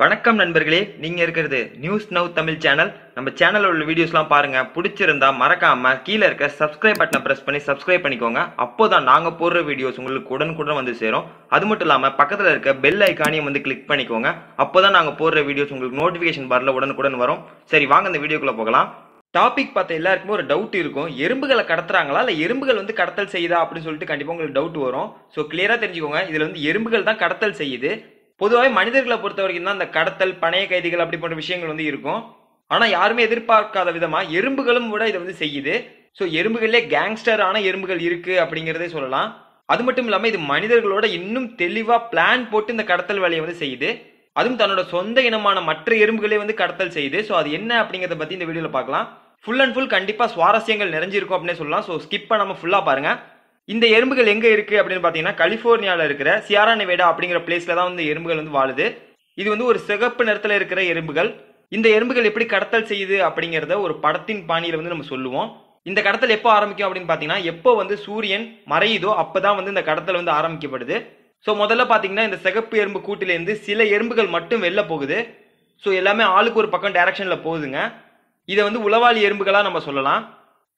வணக்கம் நண்பர்களே நீங்க இருக்கிறது நியூஸ் நவ் தமிழ் சேனல் நம்ம சேனல்ல உள்ள வீடியோஸ்லாம் பாருங்க. பிடிச்சிருந்தா மறக்காம கீழே இருக்க சப்ஸ்கிரைப் பட்டனை பிரஸ் பண்ணி சப்ஸ்கிரைப் பண்ணிக்கோங்க. அப்போதான் நாங்க போடுற வீடியோஸ் உங்களுக்கு உடனுக்குடன் வந்து சேரும். அது மட்டும் இல்லாம பக்கத்துல இருக்க பெல் ஐக்கானையும் வந்து கிளிக் பண்ணிக்கோங்க. அப்போதான் நாங்க போடுற வீடியோஸ் உங்களுக்கு நோட்டிபிகேஷன் பார்ல உடனுக்குடன் வரும். சரி வாங்க இந்த வீடியோக்குள்ள போகலாம். டாபிக் பார்த்த எல்லாருக்குமே ஒரு டவுட் இருக்கும். எறும்புகளை கடத்துறாங்களா? இல்லை எறும்புகள் வந்து கடத்தல் செய்யுதா? அப்படின்னு சொல்லிட்டு கண்டிப்பாக உங்களுக்கு டவுட் வரும். ஸோ கிளியராக தெரிஞ்சுக்கோங்க. இதில் வந்து எறும்புகள் தான் கடத்தல் செய்யுது. பொதுவாகவே மனிதர்களை பொறுத்த வரைக்கும் தான் இந்த கடத்தல் பணைய கைதிகள் அப்படி போன்ற விஷயங்கள் வந்து இருக்கும். ஆனா யாருமே எதிர்பார்க்காத விதமா எறும்புகளும் கூட இதை வந்து செய்யுது. ஸோ எறும்புகளே கேங்ஸ்டரான எறும்புகள் இருக்கு அப்படிங்கிறதே சொல்லலாம். அது மட்டும் இல்லாமல் இது மனிதர்களோட இன்னும் தெளிவாக பிளான் போட்டு இந்த கடத்தல் வேலையை வந்து செய்யுது. அதுவும் தன்னோட சொந்த இனமான மற்ற எறும்புகளே வந்து கடத்தல் செய்யுது. ஸோ அது என்ன அப்படிங்கிறத பற்றி இந்த வீடியோவில் பார்க்கலாம். ஃபுல் அண்ட் ஃபுல் கண்டிப்பாக சுவாரஸ்யங்கள் நிறைஞ்சிருக்கும் அப்படின்னு சொல்லலாம். ஸோ ஸ்கிப் பண்ணாமல் ஃபுல்லாக பாருங்கள் இந்த எறும்புகள் எங்க இருக்கு அப்படின்னு பாத்தீங்கன்னா கலிபோர்னியால இருக்கிற சியாரா நெவேடா அப்படிங்கிற பிளேஸ்ல தான் வந்து எறும்புகள் வந்து வாழுது. இது வந்து ஒரு சிகப்பு நிறத்துல இருக்கிற எறும்புகள். இந்த எறும்புகள் எப்படி கடத்தல் செய்யுது அப்படிங்கறத ஒரு படத்தின் பாணியில வந்து நம்ம சொல்லுவோம். இந்த கடத்தல் எப்போ ஆரம்பிக்கும் அப்படின்னு பாத்தீங்கன்னா எப்போ வந்து சூரியன் மறையுதோ அப்பதான் வந்து இந்த கடத்தல் வந்து ஆரம்பிக்கப்படுது. ஸோ முதல்ல பாத்தீங்கன்னா இந்த சிகப்பு எறும்பு கூட்டிலேருந்து சில எறும்புகள் மட்டும் வெளில போகுது. ஸோ எல்லாமே ஆளுக்கு ஒரு பக்கம் டைரக்ஷன்ல போகுதுங்க. இதை வந்து உளவாளி எறும்புகளா நம்ம சொல்லலாம்.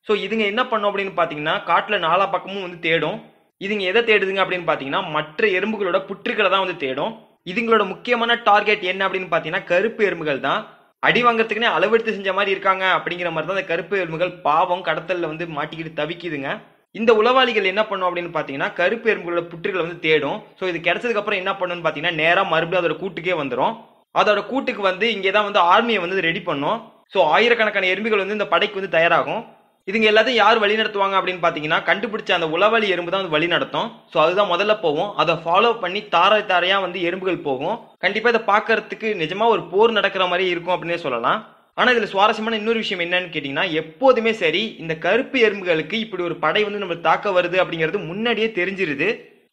ஸோ இதுங்க என்ன பண்ணும் அப்படின்னு பார்த்தீங்கன்னா காட்டில் நாலா பக்கமும் வந்து தேடும். இதுங்க எதை தேடுதுங்க அப்படின்னு பார்த்தீங்கன்னா மற்ற எறும்புகளோட புற்றுக்களை தான் வந்து தேடும். இதுங்களோட முக்கியமான டார்கெட் என்ன அப்படின்னு பார்த்தீங்கன்னா கருப்பு எறும்புகள் தான். அடி வாங்குறதுக்குன்னே அளவெடுத்து செஞ்ச மாதிரி இருக்காங்க அப்படிங்கிற மாதிரி தான் அந்த கருப்பு எறும்புகள் பாவம் கடத்தலில் வந்து மாட்டிக்கிட்டு தவிக்குதுங்க. இந்த உளவாளிகள் என்ன பண்ணும் அப்படின்னு பார்த்தீங்கன்னா கருப்பு எறும்புகளோட புற்றுகளை வந்து தேடும். ஸோ இது கிடைச்சதுக்கு அப்புறம் என்ன பண்ணுன்னு பார்த்தீங்கன்னா நேராக மறுபடியும் அதோட கூட்டுக்கே வந்துடும் அதோட கூட்டுக்கு வந்து இங்கே தான் வந்து ஆர்மியை வந்து ரெடி பண்ணும். ஸோ ஆயிரக்கணக்கான எறும்புகள் வந்து இந்த படைக்கு வந்து தயாராகும். இதுங்க எல்லாத்தையும் யார் வழி நடத்துவாங்க அப்படின்னு பார்த்தீங்கன்னா கண்டுபிடிச்ச அந்த உளவழி எறும்பு தான் வந்து வழி நடத்தும். ஸோ அதுதான் முதல்ல போகும். அதை ஃபாலோ பண்ணி தாரை தாரையாக வந்து எறும்புகள் போகும். கண்டிப்பாக இதை பார்க்கறதுக்கு நிஜமாக ஒரு போர் நடக்கிற மாதிரி இருக்கும் அப்படின்னே சொல்லலாம். ஆனால் இதில் சுவாரஸ்யமான இன்னொரு விஷயம் என்னன்னு கேட்டிங்கன்னா எப்போதுமே சரி இந்த கருப்பு எறும்புகளுக்கு இப்படி ஒரு படை வந்து நம்ம தாக்க வருது அப்படிங்கிறது முன்னாடியே தெரிஞ்சிருது.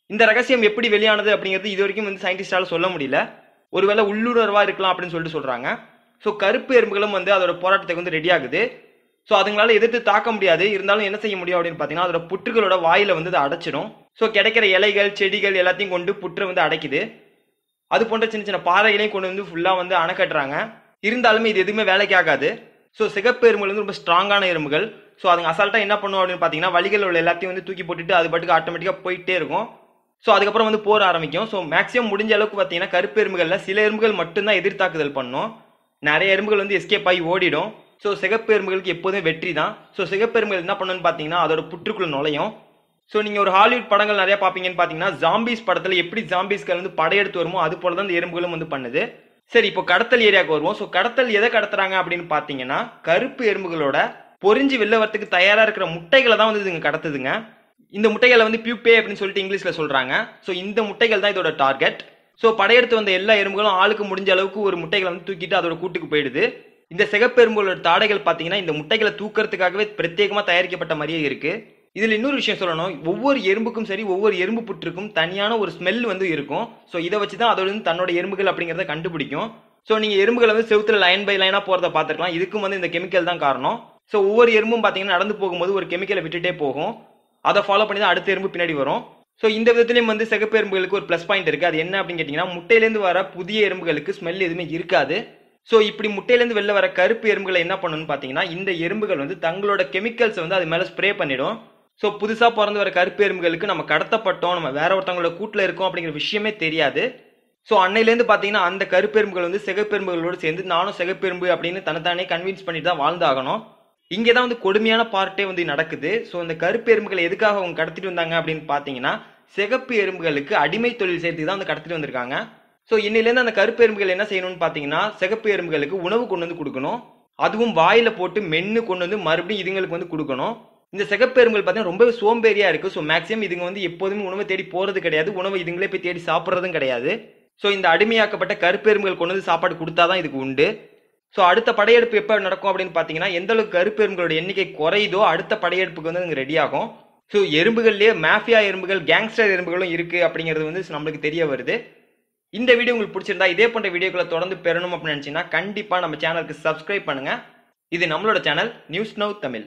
இந்த ரகசியம் எப்படி வெளியானது அப்படிங்கிறது இது வரைக்கும் வந்து சயின்டிஸ்டால சொல்ல முடியல. ஒருவேளை உள்ளுணர்வாக இருக்கலாம் அப்படின்னு சொல்லிட்டு சொல்கிறாங்க ஸோ கருப்பு எறும்புகளும் வந்து அதோட போராட்டத்துக்கு வந்து ரெடி ஆகுது. ஸோ அதுங்களால எதிர்த்து தாக்க முடியாது. இருந்தாலும் என்ன செய்ய முடியும் அப்படின்னு பார்த்தீங்கன்னா அதோட புற்றுகளோட வாயில வந்து அதை அடைச்சிடும். ஸோ கிடைக்கிற இலைகள் செடிகள் எல்லாத்தையும் கொண்டு புற்றை வந்து அடைக்குது. அது போன்ற சின்ன சின்ன பாறைகளையும் கொண்டு வந்து ஃபுல்லாக வந்து அணை கட்டுறாங்க இருந்தாலுமே இது எதுவுமே வேலைக்கு ஆகாது. ஸோ சிகப்பு எறும்புகள் வந்து ரொம்ப ஸ்ட்ராங்கான எறும்புகள். ஸோ அதுங்க அசால்ட்டாக என்ன பண்ணும் அப்படின்னு பார்த்தீங்கன்னா வழிகள் உள்ள எல்லாத்தையும் வந்து தூக்கி போட்டுட்டு அது பாட்டுக்கு ஆட்டோமேட்டிக்காக போயிட்டே இருக்கும். ஸோ அதுக்கப்புறம் வந்து போர் ஆரம்பிக்கும். ஸோ மேக்ஸிமம் முடிஞ்ச அளவுக்கு பார்த்தீங்கன்னா கருப்பு எறும்புகளில் சில எறும்புகள் மட்டும்தான் எதிர்த்தாக்குதல் பண்ணும். நிறைய எறும்புகள் வந்து எஸ்கேப் ஆகி ஓடிடும். ஸோ சிகப்பு எறும்புகளுக்கு எப்போதுமே வெற்றி தான் ஸோ சிகப்பு எறும்புகள் என்ன பண்ணுன்னு பார்த்தீங்கன்னா அதோட புற்றுக்குள்ள நுழையும். ஸோ நீங்கள் ஒரு ஹாலிவுட் படங்கள் நிறையா பார்ப்பீங்கன்னு பார்த்தீங்கன்னா ஜாம்பிஸ் படத்தில் எப்படி ஜாம்பிஸ்கள் வந்து படையெடுத்து வருமோ அது போல தான் இந்த எறும்புகளும் வந்து பண்ணுது. சரி இப்போ கடத்தல் ஏரியாவுக்கு வருவோம். ஸோ கடத்தல் எதை கடத்துறாங்க அப்படின்னு பார்த்தீங்கன்னா கருப்பு எறும்புகளோட பொறிஞ்சு வெளில வரத்துக்கு தயாராக இருக்கிற முட்டைகளை தான் வந்து இதுங்க கடத்துதுங்க. இந்த முட்டைகளை வந்து பியூப்பே அப்படின்னு சொல்லிட்டு இங்கிலீஷில் சொல்கிறாங்க ஸோ இந்த முட்டைகள் தான் இதோட டார்கெட் ஸோ படையெடுத்து வந்த எல்லா எறும்புகளும் ஆளுக்கு முடிஞ்ச அளவுக்கு ஒரு முட்டைகளை வந்து தூக்கிட்டு அதோட கூட்டுக்கு போயிடுது. இந்த சிகப்பெரும்புகளோட தாடைகள் பார்த்தீங்கன்னா இந்த முட்டைகளை தூக்கிறதுக்காகவே பிரத்யேகமாக தயாரிக்கப்பட்ட மாதிரியே இருக்கு. இதில் இன்னொரு விஷயம் சொல்லணும். ஒவ்வொரு எறும்புக்கும் சரி ஒவ்வொரு எறும்பு புற்றுக்கும் தனியான ஒரு ஸ்மெல் வந்து இருக்கும். ஸோ இதை வச்சு தான் அதோட வந்து தன்னோட எறும்புகள் அப்படிங்கிறத கண்டுபிடிக்கும். ஸோ நீங்கள் எறும்புகளை வந்து செவுத்துல லைன் பை லைனாக போகிறத பார்த்துருக்கலாம். இதுக்கும் வந்து இந்த கெமிக்கல் தான் காரணம். ஸோ ஒவ்வொரு எறும்பும் பார்த்தீங்கன்னா நடந்து போகும்போது ஒரு கெமிக்கலை விட்டுட்டே போகும். அதை ஃபாலோ பண்ணி தான் அடுத்த எறும்பு பின்னாடி வரும். ஸோ இந்த விதத்துலையும் வந்து சிகப்பு எறும்புகளுக்கு ஒரு ப்ளஸ் பாயிண்ட் இருக்குது அது என்ன அப்படின்னு கேட்டிங்கன்னா முட்டையிலேருந்து வர புதிய எறும்புகளுக்கு ஸ்மெல் எதுவுமே இருக்காது. ஸோ இப்படி முட்டையிலேருந்து வெளில வர கருப்பு எறும்புகளை என்ன பண்ணணும்னு பார்த்தீங்கன்னா இந்த எறும்புகள் வந்து தங்களோட கெமிக்கல்ஸை வந்து அது மேலே ஸ்ப்ரே பண்ணிடும். ஸோ புதுசாக பிறந்து வர கருப்பு எறும்புகளுக்கு நம்ம கடத்தப்பட்டோம் நம்ம வேற ஒருத்தவங்களோட கூட்டில் இருக்கோம் அப்படிங்கிற விஷயமே தெரியாது. ஸோ அன்னையிலேருந்து பார்த்தீங்கன்னா அந்த கருப்பெரும்புகள் வந்து சிகப்பெரும்புகளோடு சேர்ந்து நானும் சிகப்பெரும்பு அப்படின்னு தனத்தானே கன்வின்ஸ் பண்ணிட்டு தான் வாழ்ந்தாகணும். இங்கே தான் வந்து கொடுமையான பார்ட்டே வந்து நடக்குது. ஸோ இந்த கருப்பு எறும்புகளை எதுக்காக அவங்க கடத்திட்டு வந்தாங்க அப்படின்னு பார்த்தீங்கன்னா சிகப்பு எறும்புகளுக்கு அடிமை தொழில் செய்யறதுக்கு தான் வந்து கடத்திட்டு வந்திருக்காங்க. ஸோ இன்னிலேருந்து அந்த கருப்பு எறும்புகள் என்ன செய்யணும்னு பார்த்தீங்கன்னா சிகப்பு எறும்புகளுக்கு உணவு கொண்டு வந்து கொடுக்கணும். அதுவும் வாயில போட்டு மென்னு கொண்டு வந்து மறுபடியும் இதுங்களுக்கு வந்து கொடுக்கணும். இந்த சிகப்பு எறும்புகள் பார்த்தீங்கன்னா ரொம்ப சோம்பேறியா இருக்கு. ஸோ மேக்ஸிமம் இதுங்க வந்து எப்போதுமே உணவை தேடி போறது கிடையாது. உணவு இதுங்களே போய் தேடி சாப்பிட்றதும் கிடையாது. ஸோ இந்த அடிமையாக்கப்பட்ட கருப்பு எறும்புகள் கொண்டு வந்து சாப்பாடு கொடுத்தாதான் இதுக்கு உண்டு. ஸோ அடுத்த படையெடுப்பு எப்போ நடக்கும் அப்படின்னு பார்த்தீங்கன்னா எந்த அளவுக்கு கருப்பு எறும்புகளோட எண்ணிக்கை குறையுதோ அடுத்த படையெடுப்புக்கு வந்து அங்கே ரெடி ஆகும். ஸோ எறும்புகள்லேயே மாஃபியா எறும்புகள் கேங்ஸ்டர் எறும்புகளும் இருக்கு அப்படிங்கிறது வந்து நம்மளுக்கு தெரிய வருது. இந்த வீடியோ உங்களுக்கு பிடிச்சிருந்தா இதே போன்ற வீடியோக்களை தொடர்ந்து பெறணும் அப்படின்னு நினச்சிங்கன்னா கண்டிப்பாக நம்ம சேனலுக்கு சப்ஸ்கிரைப் பண்ணுங்கள் இது நம்மளோட சேனல் நியூஸ் நவ் தமிழ்